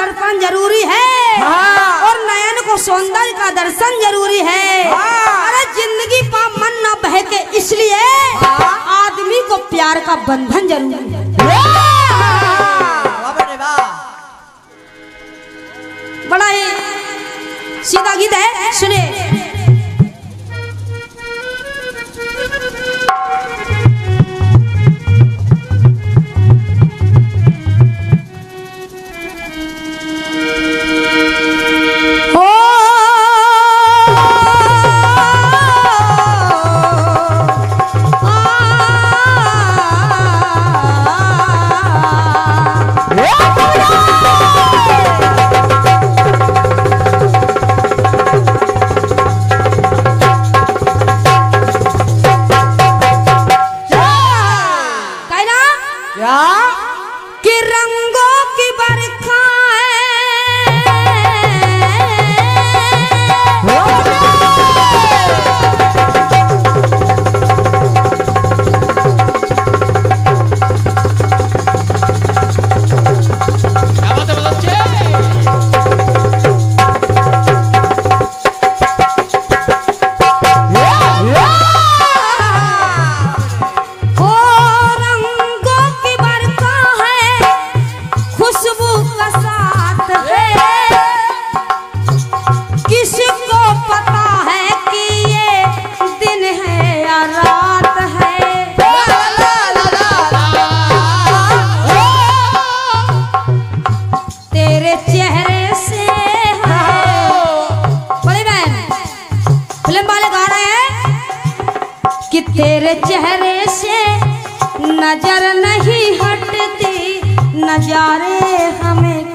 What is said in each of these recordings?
दर्शन ज़रूरी है हाँ। और नयन को सौंदर्य का दर्शन ज़रूरी है हाँ। अरे ज़िंदगी पा मन न बहके इसलिए हाँ। आदमी को प्यार का बंधन ज़रूरी है हाँ। बड़ा ही सीधा गीत है सुने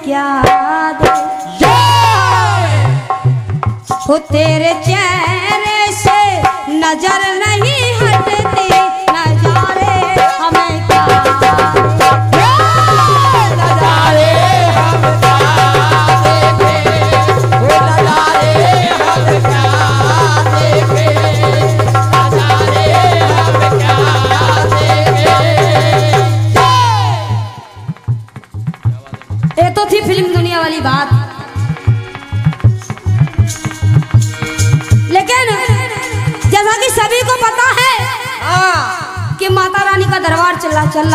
क्या दे हो? तेरे चेहरे से नज़र नहीं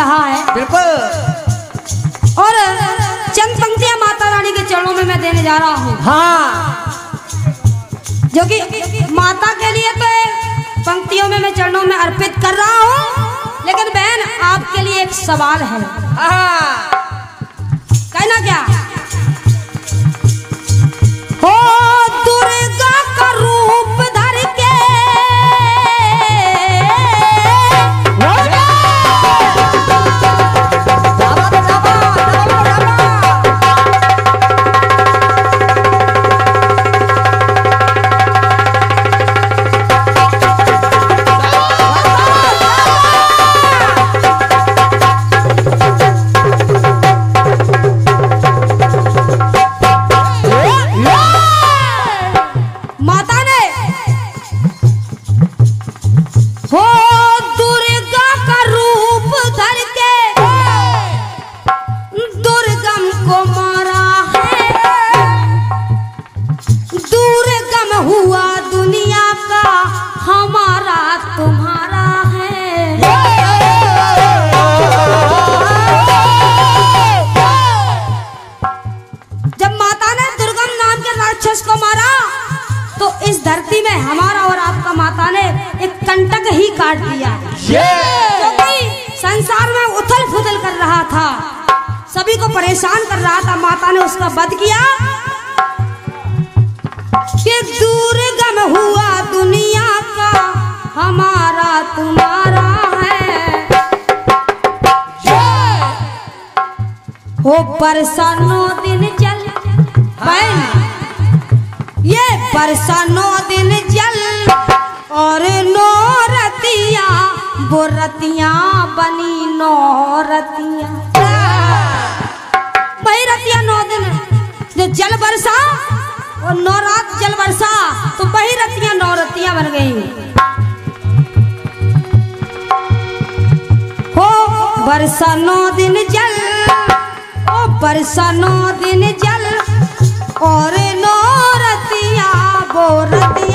रहा है। बिल्कुल। और चंद पंक्तियाँ माता रानी के चरणों में मैं देने जा रहा हूँ। हाँ। जो कि माता के लिए तो पंक्तियों में मैं चरणों में अर्पित कर रहा हूँ लेकिन बहन आपके लिए एक सवाल है। कहना क्या? हो दुर्गा का क्योंकि संसार में उथल फुथल कर रहा था। सभी को परेशान कर रहा था। माता ने उसका वध किया। कि दुर्गम हुआ दुनिया का हमारा तुम्हारा है। हो बरसानो दिन जल बहन ये बरसानो दिन जल और नौरतिया रतिया, बनी नौ रतिया। भाई रतिया नौ दिन, जो जल बरसा और नौ रात जल बरसा तो बही रतिया नौ रतिया बन गई। हो बरसा नौ दिन जल ओ बरसा नौ दिन जल, और नौ रतिया, वो रतिया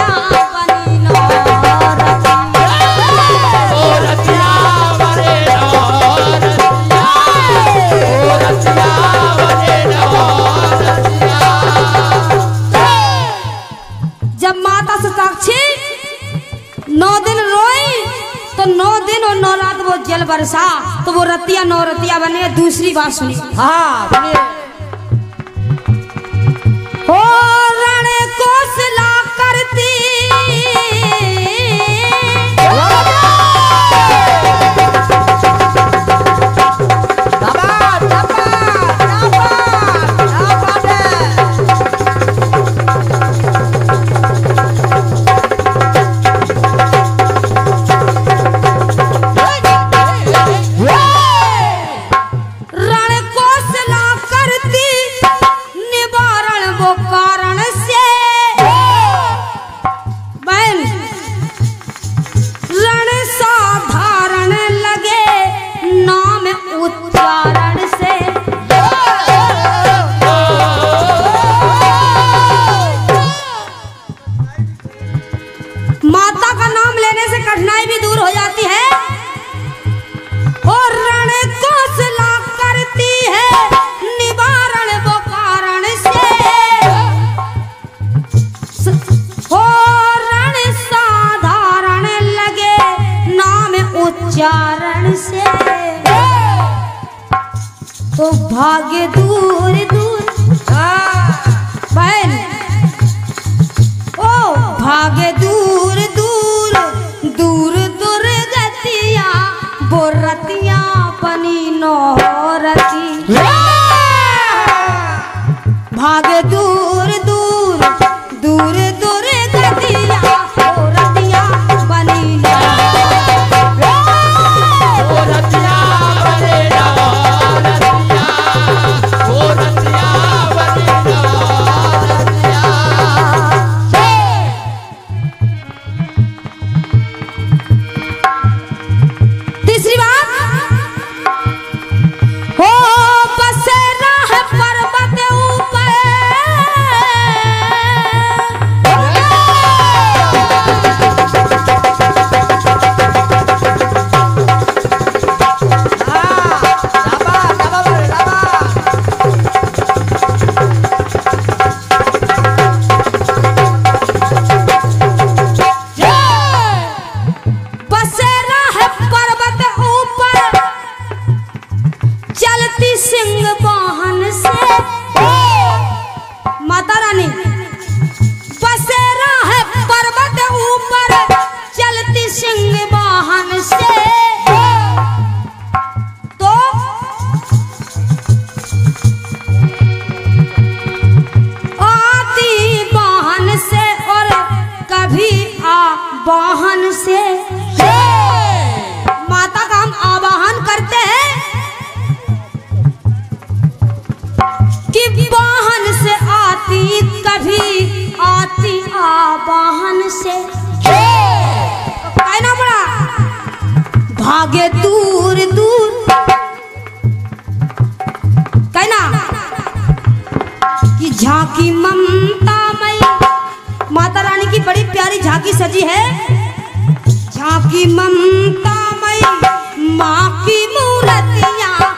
जल बरसा तो वो रतिया नौ रतिया बने दूसरी बात सुनी हाँ बने। नो भाग दूर आवाहन से। माता का हम आवाहन करते हैं कि वाहन से आती, कभी आती आवाहन से। तो कहना बड़ा भागे दूर दूर। कहना, कि झांकी ममता मई। माता रानी की बड़ी प्यारी झांकी सजी है। पिता की ममता मई माँ की मूर्तियाँ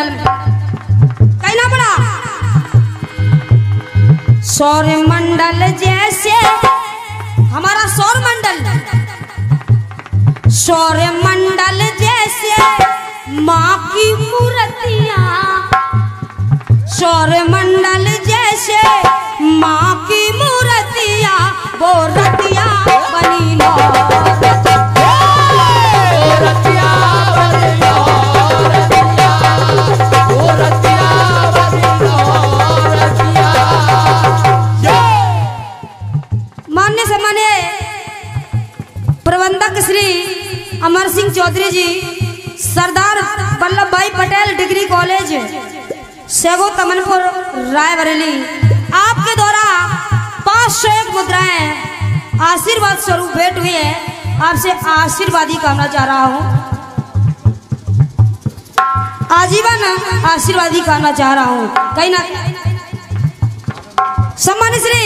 बदल। कहना पड़ा। सौर मंडल जैसे, हमारा सौर मंडल सौर मंडल जैसे माँ की मूर्तिया। सौर मंडल जैसे माँ की मूर्तिया, वो रतिया बनी लो जी, सरदार वल्लभ भाई पटेल डिग्री कॉलेज, सेगो तमनपुर रायबरेली। आपके द्वारा पाँच सौ एक मुद्राएँ आशीर्वाद स्वरूप भेंट हुई है। आपसे आशीर्वाद ही कामना चाह रहा हूँ। आजीवन आशीर्वाद ही कामना चाह रहा हूँ। कहीं ना सम्मान श्री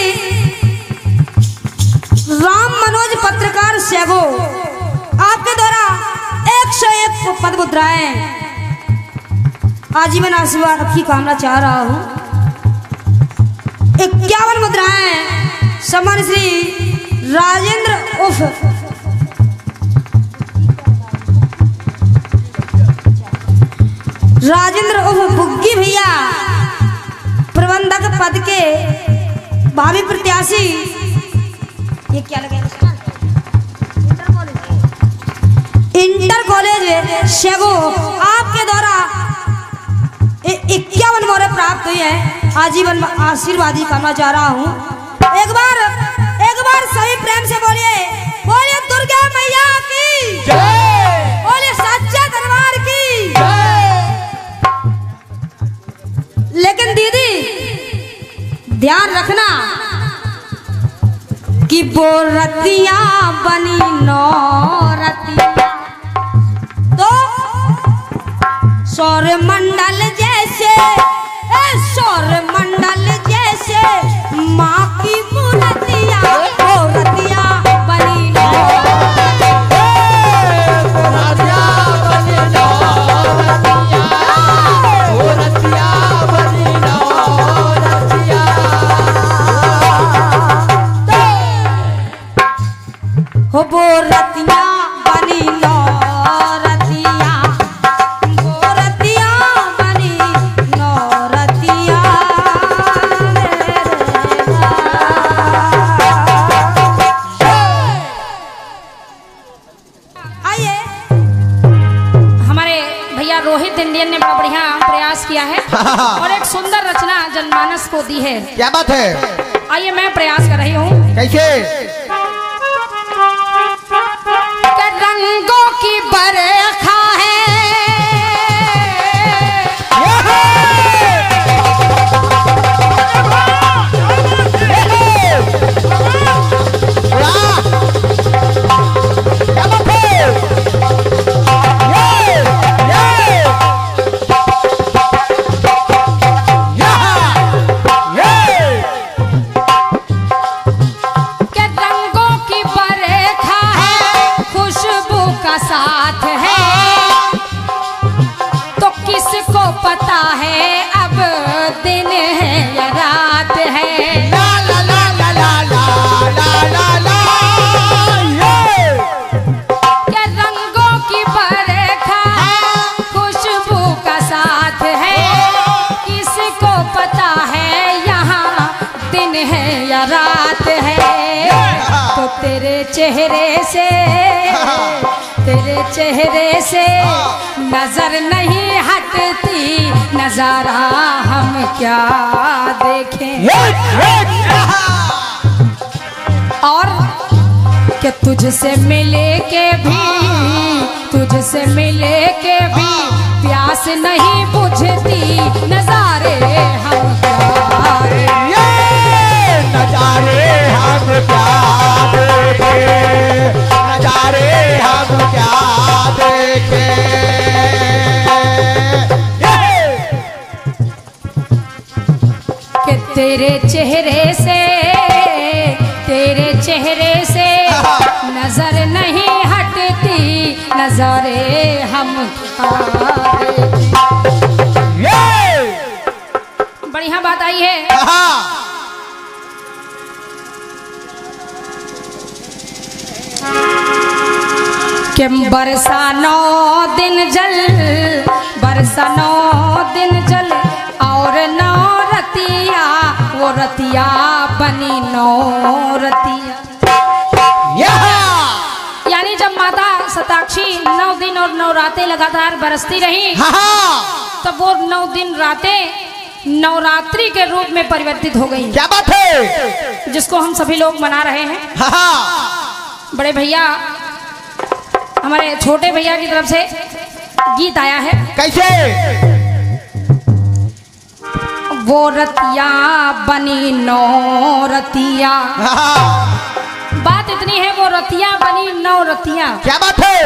राम मनोज पत्रकार सेगो, आपके द्वारा सौ एक पद मुद्राएँ। आजीवन आशीर्वाद की कामना चाह रहा हूँ। इक्यावन मुद्राएँ सम्मान श्री राजेंद्र उफ राजेंद्र उफ बुग्गी भैया, प्रबंधक पद के भावी प्रत्याशी। ये क्या लगे इंटर कॉलेज शेगो आपके द्वारा इक्यावन मोहरे प्राप्त हुई है। आजीवन में आशीर्वाद ही करना चाह रहा हूँ। एक बार एक बार सभी प्रेम से बोलिए बोलिए दुर्गा मैया की। बोलिए सच्चा दरबार की। लेकिन दीदी ध्यान रखना कि वो रतिया बनी नौ रतिया। सौर मंडल जैसे सौर मंडल जैसे, माँ की मूर्तिया वो रतिया बनी हो। वो रतिया बनी लो दी है। क्या बात है? आइए मैं प्रयास कर रही हूँ। कैसे? दिन है या रात है तो तेरे चेहरे से, तेरे चेहरे से नज़र नहीं हटती, नज़ारा हम क्या देखें? और कि तुझसे मिले के भी, तुझसे मिले के भी प्यास नहीं बुझती, नजारे हम क्या नजारे हम क्या देखे। नजारे हम क्या देखे। कि तेरे चेहरे से तेरे चेहरे से नज़र नहीं हटती नजारे हम बढ़िया बात आई है। कि बरसा नौ दिन जल बरसा नौ दिन जल और नौ रतिया वो रतिया बनी नौ रतिया। यानी जब माता सताक्षी नौ दिन और नौ रातें लगातार बरसती रही हाँ हाँ! तब वो नौ दिन रातें नवरात्रि के रूप में परिवर्तित हो गई। क्या बात है? जिसको हम सभी लोग मना रहे हाँ हाँ! बड़े भैया हमारे छोटे भैया की तरफ़ से गीत आया है। कैसे? वो रतिया बनी नौ रतिया। बात इतनी है वो रतिया बनी नौ रतिया। क्या बात है?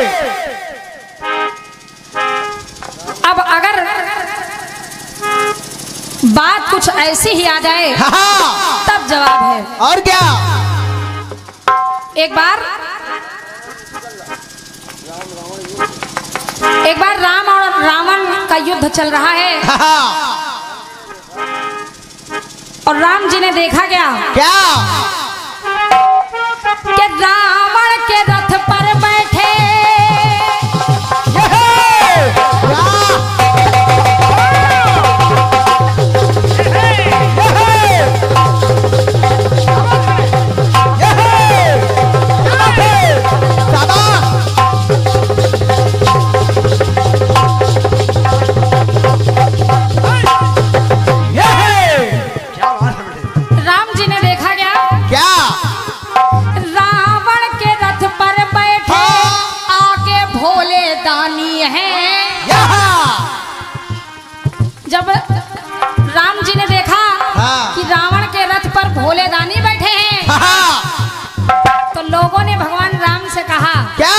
अब अगर बात कुछ ऐसी ही आ जाए हाँ हाँ। तब जवाब है। और क्या? एक बार एक बार राम और रावण का युद्ध चल रहा है। हाँ हाँ। और राम जी ने देखा क्या? क्या? कि रावण के रथ पर बैठे हैं। जब राम जी ने देखा हाँ। कि रावण के रथ पर भोले दानी बैठे हैं हाँ, हाँ। तो लोगों ने भगवान राम से कहा क्या?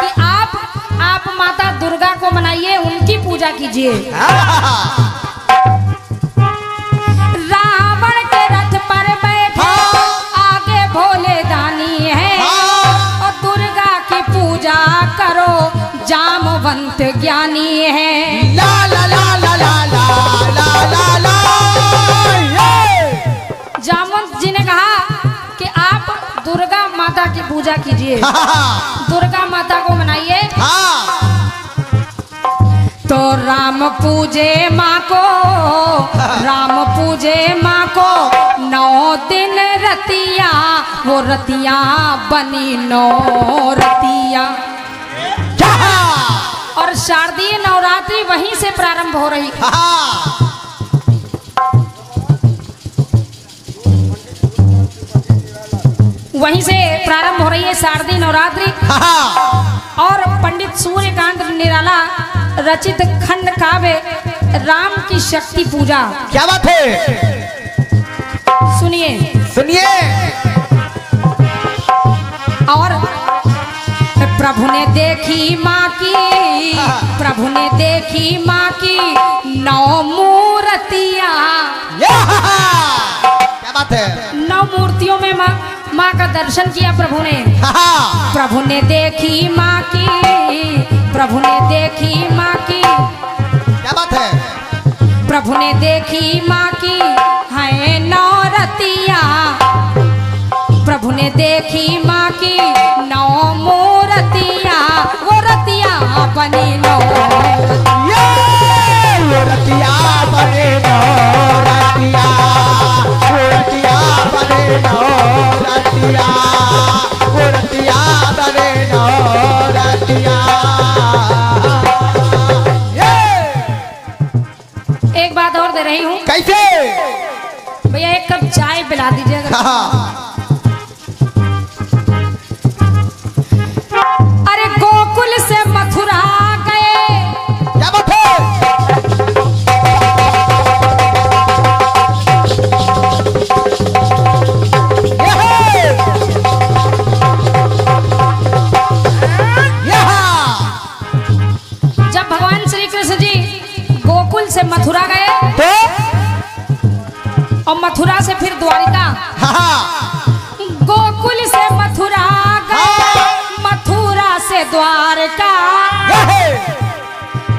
कि आप आप माता दुर्गा को मनाइए उनकी पूजा कीजिए। हाँ, जामवंत ज्ञानी है ला ला ला ला ला ला ला ला ला! जामवंत जी ने कहा कि आप दुर्गा माता की पूजा कीजिए हाँ, दुर्गा माता को मनाइए हाँ, तो राम पूजे माँ को राम पूजे माँ को नौ दिन रतिया वो रतिया बनी नौ रतिया और शारदीय नवरात्रि वहीं से प्रारंभ हो रही हाँ, वहीं से प्रारंभ हो रही है शारदीय नवरात्रि। हाँ, और पंडित सूर्यकांत निराला रचित खंड काव्य राम की शक्ति पूजा। क्या बात है? सुनिए। सुनिए। देखी माँ की प्रभु ने देखी माँ की नौ मूर्तियाँ। क्या बात है? नौ मूर्तियों में माँ माँ का दर्शन किया प्रभु ने। प्रभु ने देखी माँ की प्रभु ने देखी माँ की। क्या बात है? प्रभु ने देखी माँ की है नौ रतिया। प्रभु ने देखी माँ की नौ रतिया बनी लो। रतिया बने से मथुरा गए। तो? और मथुरा से फिर द्वारिका। हाँ, गोकुल से मथुरा गए। मथुरा से द्वारका।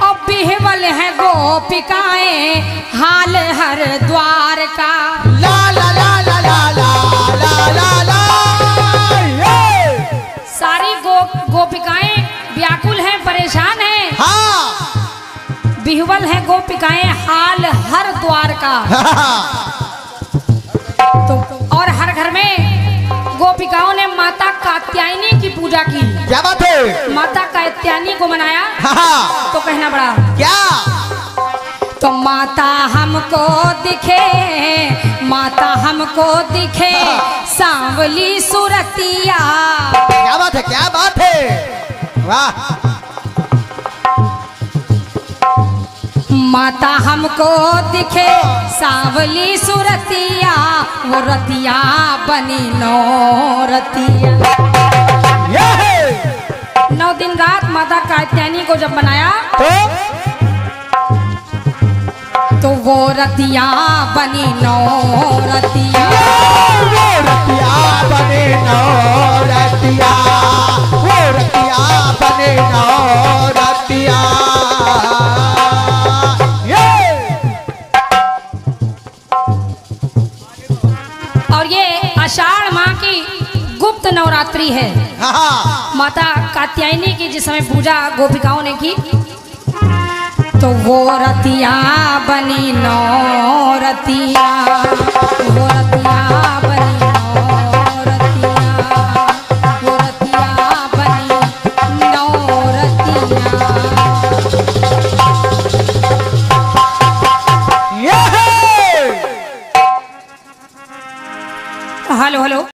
और बिहवल है गोपिकाएँ। हाल हर द्वार बिहुबल है गोपिकाएँ हाल हर द्वार का। तो और हर घर में गोपिकाओं ने माता कात्यायनी की पूजा की। क्या बात है? माता कात्यायनी को मनाया? तो कहना बड़ा। क्या? तो माता हमको दिखे माता हमको दिखे सांवली सुरतिया। क्या बात है क्या बात है? वाह। माता हमको दिखे, सावली सुरतिया, वो रतिया बनी नो रतिया नौ दिन रात माता कात्यायनी को जब बनाया तो तो वो रतिया बनी नो रतिया वो रतिया बने नौ रतिया कात्यायनी की जिस समय पूजा गोपिकाओं ने की तो वो रतिया बनी नौ रतिया, वो रतिया